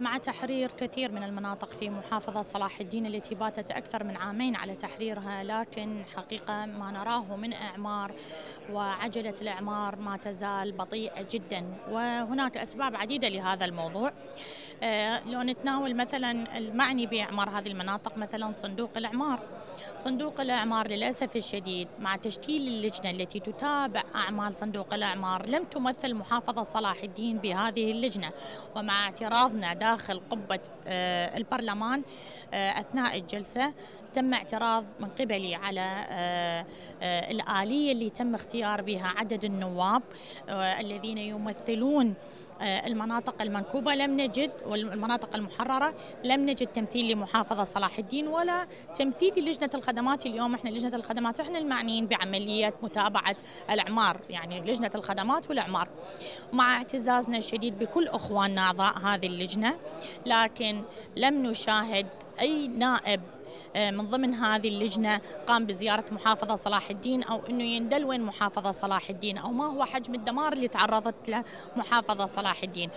مع تحرير كثير من المناطق في محافظة صلاح الدين التي باتت أكثر من عامين على تحريرها لكن حقيقة ما نراه من إعمار وعجلة الإعمار ما تزال بطيئة جدا. وهناك أسباب عديدة لهذا الموضوع. آه، لو نتناول مثلا المعني بإعمار هذه المناطق مثلا صندوق الإعمار. صندوق الإعمار للأسف الشديد مع تشكيل اللجنة التي تتابع أعمال صندوق الإعمار لم تمثل محافظة صلاح الدين بهذه اللجنة. ومع اعتراضنا داخل قبة آه، البرلمان آه، أثناء الجلسة تم اعتراض من قبلي على آه، الآلية اللي تم اختيار بها عدد النواب الذين يمثلون المناطق المنكوبة لم نجد والمناطق المحررة لم نجد تمثيل لمحافظة صلاح الدين ولا تمثيل للجنة الخدمات اليوم. إحنا لجنة الخدمات إحنا المعنيين بعملية متابعة الإعمار يعني لجنة الخدمات والإعمار. مع اعتزازنا الشديد بكل أخواننا أعضاء هذه اللجنة لكن لم نشاهد أي نائب آه، من ضمن هذه اللجنة قام بزيارة محافظة صلاح الدين أو أنه يندل وين محافظة صلاح الدين أو ما هو حجم الدمار اللي تعرضت له محافظة صلاح الدين.